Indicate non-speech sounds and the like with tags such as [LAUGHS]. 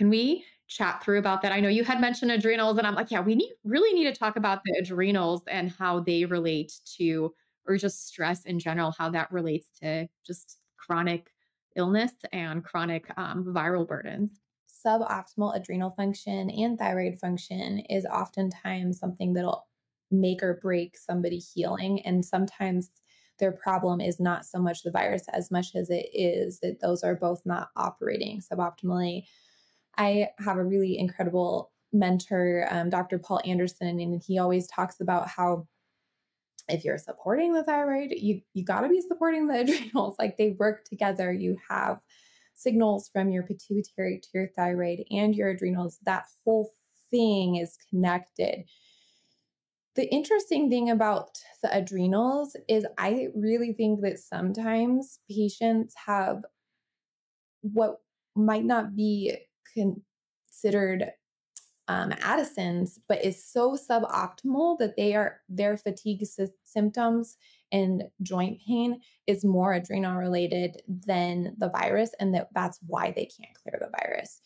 Can we chat through about that? I know you had mentioned adrenals, and I'm like, yeah, we need really need to talk about the adrenals and how they relate to, or just stress in general, how that relates to just chronic illness and chronic um, viral burdens. Suboptimal adrenal function and thyroid function is oftentimes something that'll make or break somebody healing. And sometimes their problem is not so much the virus as much as it is that those are both not operating suboptimally. I have a really incredible mentor, um, Dr. Paul Anderson, and he always talks about how if you're supporting the thyroid, you you got to be supporting the [LAUGHS] adrenals. Like they work together. You have signals from your pituitary to your thyroid and your adrenals. That whole thing is connected. The interesting thing about the adrenals is I really think that sometimes patients have what might not be considered um, Addison's, but is so suboptimal that they are their fatigue sy- symptoms and joint pain is more adrenal related than the virus, and that that's why they can't clear the virus.